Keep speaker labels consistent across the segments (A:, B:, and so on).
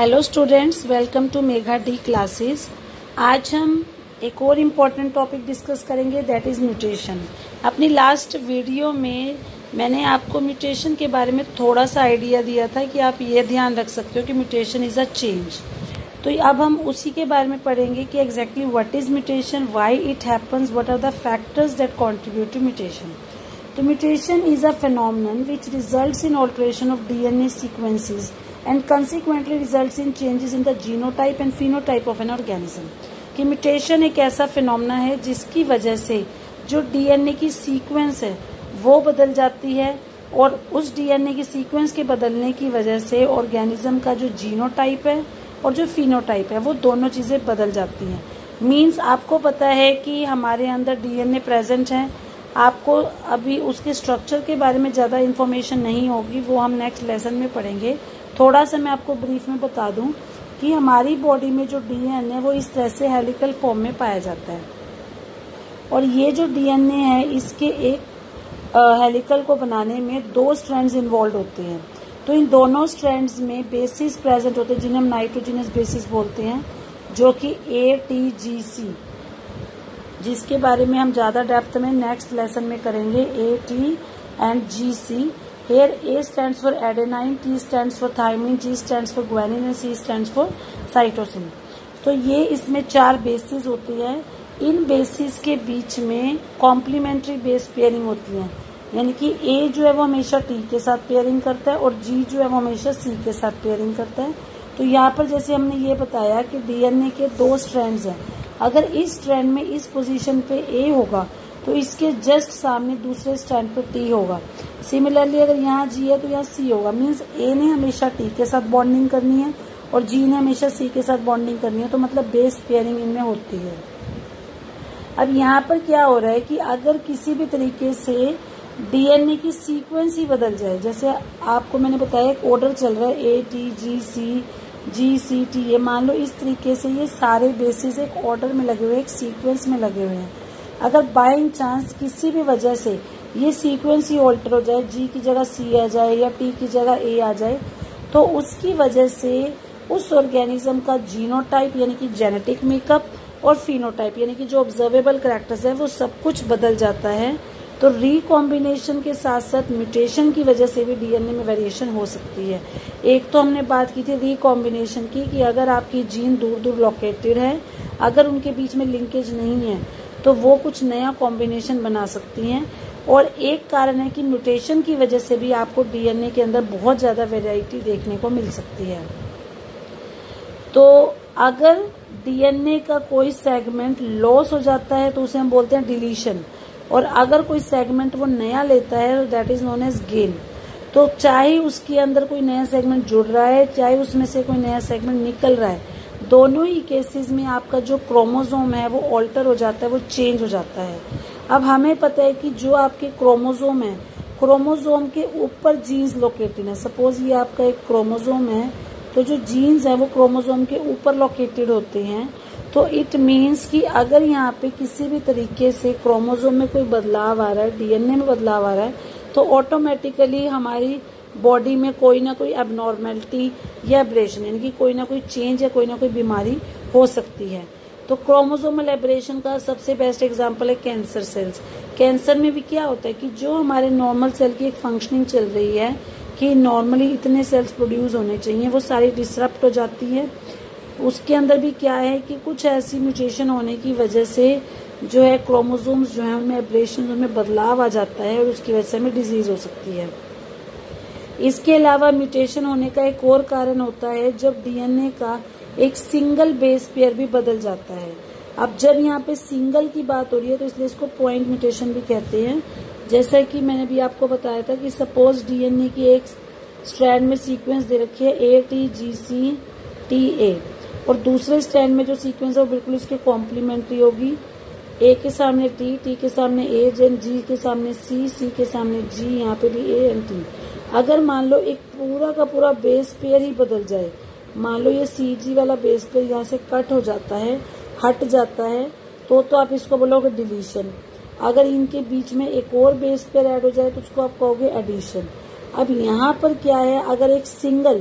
A: Hello students welcome to Megha D classes आज हम एक और इंपॉर्टेंट टॉपिक डिस्कस करेंगे दैट इज़ म्यूटेशन अपनी लास्ट वीडियो में मैंने आपको म्यूटेशन के बारे में थोड़ा सा आइडिया दिया था कि आप ये ध्यान रख सकते हो कि म्यूटेशन इज़ अ चेंज तो अब हम उसी के बारे में पढ़ेंगे कि exactly what is mutation why it happens what are the factors that contribute to mutation तो mutation is a phenomenon which results in alteration of DNA sequences. And consequently results in changes in the genotype and phenotype of an organism. कि mutation एक ऐसा phenomena है जिसकी वजह से जो DNA की सीक्वेंस है, वो बदल जाती है और उस डीएनए की सीक्वेंस के बदलने की वजह से ऑर्गेनिज्म का जो जीनोटाइप है और जो फिनोटाइप है, वो दोनों चीज़ें बदल जाती हैं। मीन्स आपको पता है कि हमारे अंदर डीएनए प्रेजेंट है। आपको अभी उसके स्ट्रक्चर के बारे में ज़्यादा इन्फॉर्मेशन नहीं होगी, वो हम नेक्स्ट लेसन में पढ़ेंगे। थोड़ा सा मैं आपको ब्रीफ में बता दूँ कि हमारी बॉडी में जो डीएनए वो इस तरह से हेलिकल फॉर्म में पाया जाता है। और ये जो डीएनए है, इसके एक हेलिकल को बनाने में दो स्ट्रैंड्स इन्वॉल्व होते हैं। तो इन दोनों स्ट्रैंड्स में बेसिस प्रेजेंट होते हैं, जिन्हें हम नाइट्रोजिनस बेसिस बोलते हैं, जो कि ए टी जी सी जिसके बारे में हम ज़्यादा डेप्थ में नेक्स्ट लेसन में करेंगे A T and G C here A stand for adenine T stand for thymine G stand for guanine and C stand for cytosine तो ये इसमें चार बेसिस होती है। इन बेसिस के बीच में कॉम्प्लीमेंट्री बेस पेयरिंग होती है। यानी कि ए जो है वो हमेशा टी के साथ पेयरिंग करता है और जी जो है वो हमेशा सी के साथ पेयरिंग करता है। तो यहाँ पर जैसे हमने ये बताया कि डीएनए के दो स्ट्रैंड्स हैं। अगर इस स्ट्रैंड में इस पोजीशन पे ए होगा तो इसके जस्ट सामने दूसरे स्टैंड पे टी होगा। सिमिलरली अगर यहाँ जी है तो यहाँ सी होगा। मीन्स ए ने हमेशा टी के साथ बॉन्डिंग करनी है और जी ने हमेशा सी के साथ बॉन्डिंग करनी है तो मतलब बेस पेयरिंग इनमें होती है। अब यहाँ पर क्या हो रहा है कि अगर किसी भी तरीके से डीएनए की सीक्वेंस ही बदल जाए, जैसे आपको मैंने बताया एक ऑर्डर चल रहा है A T G C ji C T A मान लो इस तरीके से ये सारे बेसिस एक ऑर्डर में लगे हुए एक सीक्वेंस में लगे हुए हैं। अगर बाई चांस किसी भी वजह से ये सीक्वेंस ही ऑल्टर हो जाए जी की जगह सी आ जाए या टी की जगह ए आ जाए तो उसकी वजह से उस ऑर्गेनिज्म का जीनोटाइप यानी कि जेनेटिक मेकअप और फिनोटाइप यानी कि जो ऑब्जर्वेबल करेक्टर्स है, वो सब कुछ बदल जाता है। तो रिकॉम्बिनेशन के साथ साथ म्यूटेशन की वजह से भी डीएनए में वेरिएशन हो सकती है। एक तो हमने बात की थी रिकॉम्बिनेशन की कि अगर आपकी जीन दूर दूर लोकेटेड है, अगर उनके बीच में लिंकेज नहीं है तो वो कुछ नया कॉम्बिनेशन बना सकती हैं। और एक कारण है कि म्यूटेशन की वजह से भी आपको डीएनए के अंदर बहुत ज़्यादा वेराइटी देखने को मिल सकती है। तो अगर डीएनए का कोई सेगमेंट लॉस हो जाता है तो उसे हम बोलते हैं डिलीशन और अगर कोई सेगमेंट वो नया लेता है that is known as gain तो चाहे उसके अंदर कोई नया सेगमेंट जुड़ रहा है, चाहे उसमें से कोई नया सेगमेंट निकल रहा है, दोनों ही केसेस में आपका जो क्रोमोजोम है, वो ऑल्टर हो जाता है, वो चेंज हो जाता है। अब हमें पता है कि जो आपके क्रोमोजोम है क्रोमोजोम के ऊपर जीन्स लोकेटेड है। सपोज़ ये आपका एक क्रोमोजोम है तो जो जीन्स है वो क्रोमोजोम के ऊपर लोकेटेड होते हैं। तो इट मीन्स कि अगर यहाँ पे किसी भी तरीके से क्रोमोजोम में कोई बदलाव आ रहा है डीएनए में बदलाव आ रहा है तो ऑटोमेटिकली हमारी बॉडी में कोई ना कोई एबनॉर्मेलिटी या एब्रेशन यानी कि कोई ना कोई चेंज या कोई ना कोई बीमारी हो सकती है। तो क्रोमोजोमल एब्रेशन का सबसे बेस्ट एग्ज़ाम्पल है कैंसर सेल्स कैंसर में भी क्या होता है कि जो हमारे नॉर्मल सेल की एक फंक्शनिंग चल रही है, कि नॉर्मली इतने सेल्स प्रोड्यूस होने चाहिए, वो सारी डिसरप्ट हो जाती है। उसके अंदर भी क्या है कि कुछ ऐसी म्यूटेशन होने की वजह से जो है क्रोमोसोम्स जो है, उनमें एब्रेशन उनमें बदलाव आ जाता है और उसकी वजह से हमें डिज़ीज़ हो सकती है। इसके अलावा म्यूटेशन होने का एक और कारण होता है, जब डीएनए का एक सिंगल बेस पेयर भी बदल जाता है। अब जब यहाँ पे सिंगल की बात हो रही है तो इसलिए इसको पॉइंट म्यूटेशन भी कहते हैं। जैसा कि मैंने भी आपको बताया था कि सपोज़ डीएनए की एक स्ट्रैंड में सीक्वेंस दे रखी है A T G C T A और दूसरे स्टैंड में जो सीक्वेंस है, वो बिल्कुल इसके कॉम्प्लीमेंट्री होगी। ए के सामने टी टी के सामने ए एंड जी के सामने सी सी के सामने जी यहाँ पे भी ए एंड टी अगर मान लो एक पूरा का पूरा बेस पेयर ही बदल जाए मान लो ये सी जी वाला बेस पेयर यहाँ से कट हो जाता है, हट जाता है तो तो आप इसको बोलोगे डिलीशन अगर इनके बीच में एक और बेस पेयर ऐड हो जाए तो उसको आप कहोगे एडिशन अब यहाँ पर क्या है, अगर एक सिंगल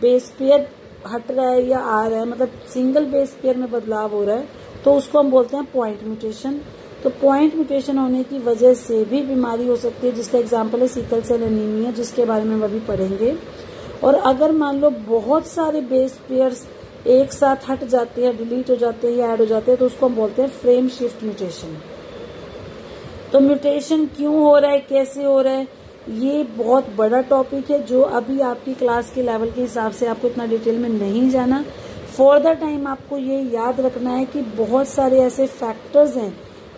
A: बेस पेयर हट रहा है या आ रहा है मतलब सिंगल बेस पेयर में बदलाव हो रहा है तो उसको हम बोलते हैं पॉइंट म्यूटेशन तो पॉइंट म्यूटेशन होने की वजह से भी बीमारी हो सकती है, जिसका एग्ज़ाम्पल है सिकल सेल एनीमिया जिसके बारे में हम अभी पढ़ेंगे. और अगर मान लो बहुत सारे बेस पेयर्स एक साथ हट जाते हैं डिलीट हो जाते हैं या ऐड हो जाते हैं तो उसको हम बोलते हैं फ्रेम शिफ्ट म्यूटेशन तो म्यूटेशन क्यों हो रहा है, कैसे हो रहा है, ये बहुत बड़ा टॉपिक है जो अभी आपकी क्लास के लेवल के हिसाब से आपको इतना डिटेल में नहीं जाना. फॉर द टाइम आपको ये याद रखना है कि बहुत सारे ऐसे फैक्टर्स हैं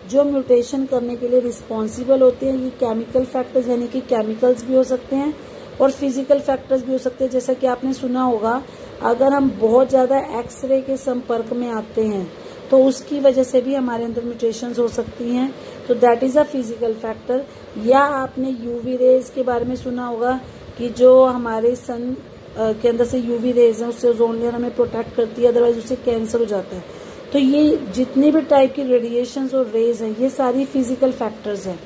A: जो म्यूटेशन करने के लिए रिस्पॉन्सिबल होते हैं. ये केमिकल फैक्टर्स यानी कि केमिकल्स भी हो सकते हैं और फ़िज़िकल फैक्टर्स भी हो सकते हैं। जैसा कि आपने सुना होगा, अगर हम बहुत ज़्यादा एक्सरे के संपर्क में आते हैं तो उसकी वजह से भी हमारे अंदर म्यूटेशन हो सकती हैं। तो that is a physical factor या आपने यूवी रेज के बारे में सुना होगा कि जो हमारे सन के अंदर से यूवी रेज है, उससे ओजोन लेयर हमें प्रोटेक्ट करती है अदरवाइज़ उससे कैंसर हो जाता है। तो ये जितने भी टाइप की रेडिएशन और रेज हैं, ये सारी फ़िज़िकल फैक्टर्स हैं।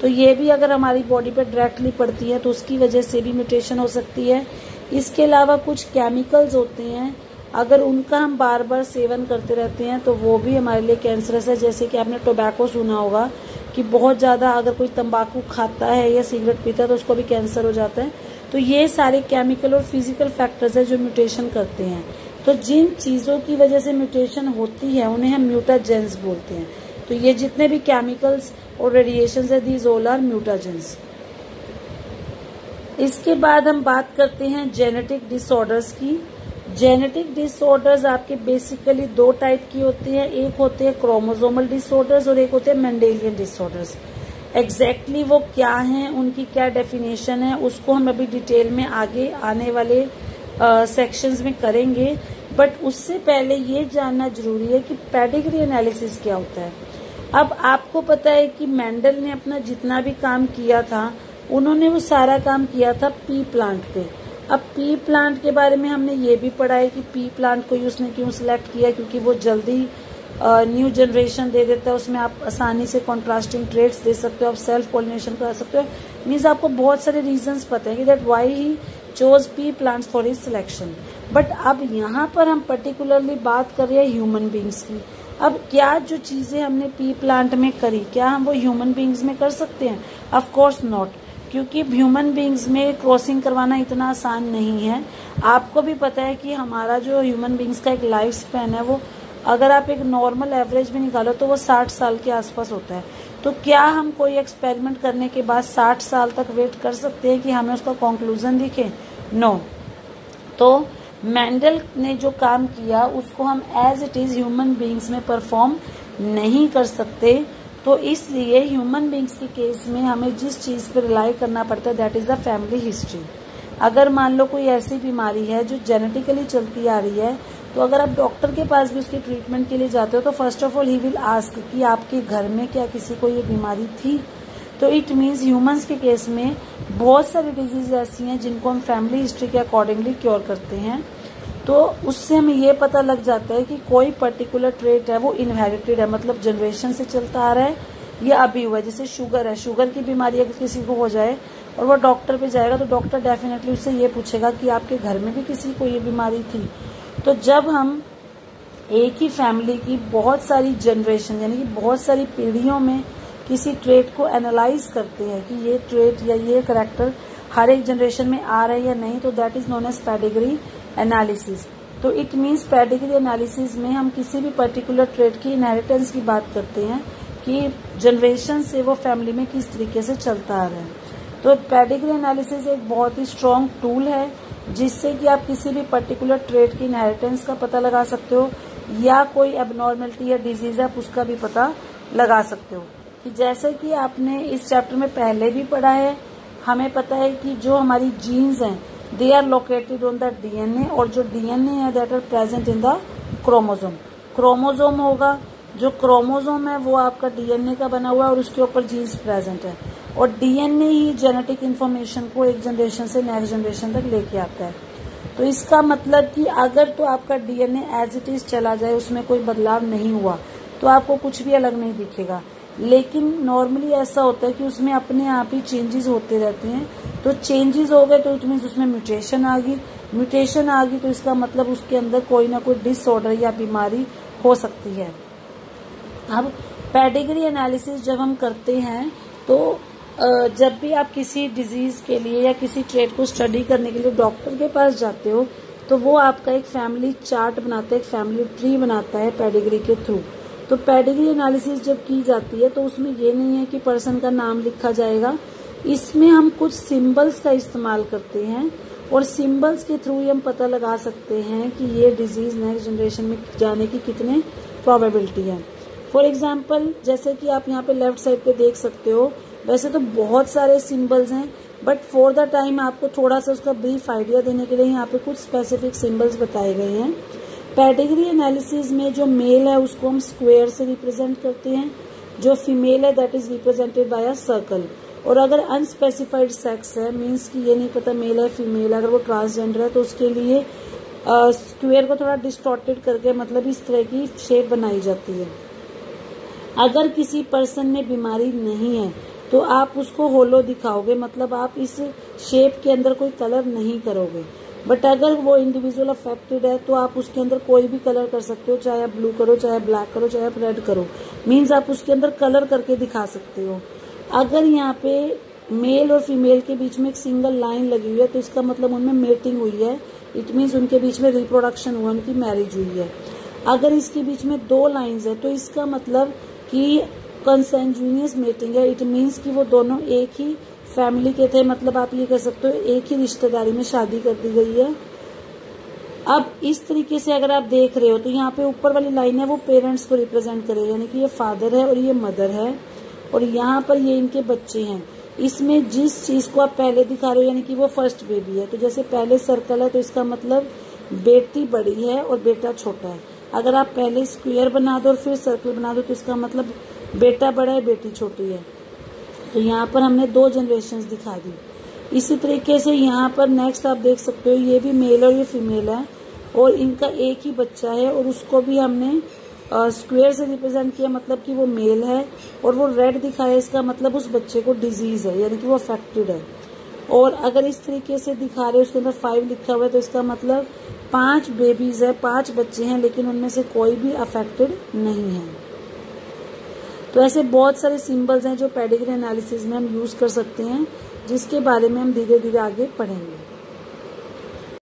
A: तो ये भी अगर हमारी बॉडी पर डायरेक्टली पड़ती है तो उसकी वजह से भी म्यूटेशन हो सकती है। इसके अलावा कुछ केमिकल्स होते हैं। अगर उनका हम बार बार सेवन करते रहते हैं तो वो भी हमारे लिए कैंसरस है। जैसे कि आपने टोबैको सुना होगा कि बहुत ज़्यादा अगर कोई तंबाकू खाता है या सिगरेट पीता है तो उसको भी कैंसर हो जाता है। तो ये सारे केमिकल और फ़िज़िकल फैक्टर्स है जो म्यूटेशन करते हैं। तो जिन चीज़ों की वजह से म्यूटेशन होती है, उन्हें हम म्यूटाजेंस बोलते हैं। तो ये जितने भी केमिकल्स और रेडिएशन है दीज ऑल आर म्यूटाजेंस इसके बाद हम बात करते हैं जेनेटिक डिसऑर्डर्स की। जेनेटिक डिसऑर्डर्स आपके बेसिकली दो टाइप की होती है। एक होते हैं क्रोमोजोमल डिसऑर्डर्स और एक होते हैं मेंडेलियन डिसऑर्डर्स एग्जैक्टली वो क्या हैं, उनकी क्या डेफिनेशन है, उसको हम अभी डिटेल में आगे आने वाले सेक्शंस में करेंगे। बट उससे पहले ये जानना ज़रूरी है कि पेडिग्री एनालिसिस क्या होता है। अब आपको पता है कि मेंडल ने अपना जितना भी काम किया था, उन्होंने वो सारा काम किया था पी प्लांट पे। अब पी प्लांट के बारे में हमने ये भी पढ़ा है कि पी प्लांट को उसने क्यों सिलेक्ट किया, क्योंकि वो जल्दी न्यू जनरेशन दे देता है, उसमें आप आसानी से कॉन्ट्रास्टिंग ट्रेड्स दे सकते हो, आप सेल्फ पोलिनेशन कर सकते हो। मीन्स आपको बहुत सारे रीजंस पता है कि that why he chose pea plants for his selection but अब यहाँ पर हम पर्टिकुलरली बात कर रहे हैं ह्यूमन बींग्स की। अब क्या जो चीज़ें हमने पी प्लांट में करी, क्या हम वो ह्यूमन बींग्स में कर सकते हैं? ऑफ़ कोर्स नॉट क्योंकि ह्यूमन बींग्स में क्रॉसिंग करवाना इतना आसान नहीं है। आपको भी पता है कि हमारा जो ह्यूमन बींग्स का एक लाइफ स्पैन है, वो अगर आप एक नॉर्मल एवरेज भी निकालो तो वो साठ साल के आसपास होता है। तो क्या हम कोई एक्सपेरिमेंट करने के बाद साठ साल तक वेट कर सकते हैं कि हमें उसका कंक्लूजन दिखे? No no. तो मेंडल ने जो काम किया, उसको हम as it is human beings में परफॉर्म नहीं कर सकते। तो इसलिए ह्यूमन बींग्स के केस में हमें जिस चीज़ पर रिलाई करना पड़ता है that is the family history अगर मान लो कोई ऐसी बीमारी है जो जेनेटिकली चलती आ रही है तो अगर आप डॉक्टर के पास भी उसके ट्रीटमेंट के लिए जाते हो तो first of all he will ask कि आपके घर में क्या किसी को ये बीमारी थी? तो इट मीन्स ह्यूमंस के केस में बहुत सारी डिज़ीज़ ऐसी हैं जिनको हम फैमिली हिस्ट्री के अकॉर्डिंगली क्योर करते हैं। तो उससे हमें ये पता लग जाता है कि कोई पर्टिकुलर ट्रेट है, वो इनहेरिटेड है मतलब जनरेशन से चलता आ रहा है या अभी हुआ है। जैसे शुगर है शुगर की बीमारी अगर किसी को हो जाए और वो डॉक्टर पे जाएगा तो डॉक्टर डेफिनेटली उससे ये पूछेगा कि आपके घर में भी किसी को ये बीमारी थी। तो जब हम एक ही फैमिली की बहुत सारी जनरेशन यानी कि बहुत सारी पीढ़ियों में किसी ट्रेड को एनालाइज करते हैं कि ये ट्रेड या ये करेक्टर हर एक जनरेशन में आ रहा है या नहीं तो that is known as pedigree analysis तो इट मीन्स पैडिग्री एनालिसिस में हम किसी भी पर्टिकुलर ट्रेड की इनहेरिटेंस की बात करते हैं कि जनरेशन से वो फैमिली में किस तरीके से चलता आ रहा है. तो पैडिग्री एनालिसिस एक बहुत ही स्ट्रॉन्ग टूल है, जिससे कि आप किसी भी पर्टिकुलर ट्रेड की इनहेरिटेंस का पता लगा सकते हो, या कोई एबनॉर्मेलिटी या डिज़ीज़ है, आप उसका भी पता लगा सकते हो. कि जैसे कि आपने इस चैप्टर में पहले भी पढ़ा है, हमें पता है कि जो हमारी जीन्स हैं they are located on the DNA और जो डीएनए है that are present in the chromosome chromosome होगा, जो क्रोमोजोम है, वो आपका डीएनए का बना हुआ है और उसके ऊपर जीन्स प्रेजेंट है। और डीएनए ही जेनेटिक इन्फॉर्मेशन को एक जनरेशन से नेक्स्ट जनरेशन तक लेके आता है। तो इसका मतलब कि अगर तो आपका डीएनए एज इट इज़ चला जाए, उसमें कोई बदलाव नहीं हुआ तो आपको कुछ भी अलग नहीं दिखेगा। लेकिन नॉर्मली ऐसा होता है कि उसमें अपने आप ही चेंजेस होते रहते हैं। तो चेंजेस हो गए तो इट मीन उसमें म्यूटेशन आ गई। म्यूटेशन आ गई तो इसका मतलब उसके अंदर कोई ना कोई डिसऑर्डर या बीमारी हो सकती है। अब पेडिग्री एनालिसिस जब हम करते हैं तो जब भी आप किसी डिज़ीज़ के लिए या किसी ट्रेड को स्टडी करने के लिए डॉक्टर के पास जाते हो तो वो आपका एक फैमिली चार्ट बनाता है, एक फैमिली ट्री बनाता है पेडिग्री के थ्रू तो पेडिग्री एनालिसिस जब की जाती है तो उसमें ये नहीं है कि पर्सन का नाम लिखा जाएगा। इसमें हम कुछ सिंबल्स का इस्तेमाल करते हैं और सिंबल्स के थ्रू हम पता लगा सकते हैं कि ये डिज़ीज़ नेक्स्ट जनरेशन में जाने की कितने प्रोबेबिलिटी है। फॉर एग्ज़ाम्पल जैसे कि आप यहाँ पे लेफ़्ट साइड पे देख सकते हो, वैसे तो बहुत सारे सिंबल्स हैं बट फॉर द टाइम आपको थोड़ा सा उसका ब्रीफ आइडिया देने के लिए यहाँ पे कुछ स्पेसिफिक सिंबल्स बताए गए हैं। पेडिग्री एनालिसिस में जो मेल है, उसको हम स्क्वेयर से रिप्रेजेंट करते हैं, जो फीमेल है that is represented by a circle और अगर अनस्पेसिफाइड सेक्स है मीन्स कि ये नहीं पता मेल है फीमेल अगर वो ट्रांसजेंडर है तो उसके लिए स्क्वेयर को थोड़ा डिस्टॉर्टेड करके मतलब इस तरह की शेप बनाई जाती है। अगर किसी पर्सन में बीमारी नहीं है तो आप उसको होलो दिखाओगे मतलब आप इस शेप के अंदर कोई कलर नहीं करोगे। बट अगर वो इंडिविजुअल अफेक्टेड है तो आप उसके अंदर कोई भी कलर कर सकते हो, चाहे आप ब्लू करो, चाहे ब्लैक करो, चाहे आप रेड करो। मीन्स आप उसके अंदर कलर करके दिखा सकते हो। अगर यहाँ पे मेल और फीमेल के बीच में एक सिंगल लाइन लगी हुई है तो इसका मतलब उनमें मेटिंग हुई है। इट मीन्स उनके बीच में रिप्रोडक्शन हुआ, उनकी मैरिज हुई है। अगर इसके बीच में दो लाइंस है तो इसका मतलब कि कंसेंजुनियस मेटिंग है। इट मीन्स कि वो दोनों एक ही फैमिली के थे मतलब आप ये कह सकते हो, एक ही रिश्तेदारी में शादी कर दी गई है। अब इस तरीके से अगर आप देख रहे हो तो यहाँ पे ऊपर वाली लाइन है, वो पेरेंट्स को रिप्रेजेंट करे, यानी कि ये फादर है और ये मदर है, और यहाँ पर ये इनके बच्चे हैं। इसमें जिस चीज़ को आप पहले दिखा रहे हो, यानी कि वो फ़र्स्ट बेबी है तो जैसे पहले सर्कल है तो इसका मतलब बेटी बड़ी है और बेटा छोटा है। अगर आप पहले स्क्वेयर बना दो और फिर सर्कल बना दो तो इसका मतलब बेटा बड़ा है, बेटी छोटी है। तो यहाँ पर हमने दो जनरेशन दिखा दी। इसी तरीके से यहाँ पर नेक्स्ट आप देख सकते हो, ये भी मेल और ये फीमेल है और इनका एक ही बच्चा है और उसको भी हमने स्क्वेयर से रिप्रेजेंट किया मतलब कि वो मेल है और वो रेड दिखाया, इसका मतलब उस बच्चे को डिज़ीज़ है, यानी कि वो अफेक्टेड है। और अगर इस तरीके से दिखा रहे उसके अंदर फाइव लिखा हुआ है तो इसका मतलब पाँच बेबीज है, पाँच बच्चे हैं, लेकिन उनमें से कोई भी अफेक्टेड नहीं है। तो ऐसे बहुत सारे सिंबल्स हैं जो पेडिग्री एनालिसिस में हम यूज़ कर सकते हैं, जिसके बारे में हम धीरे धीरे आगे पढ़ेंगे।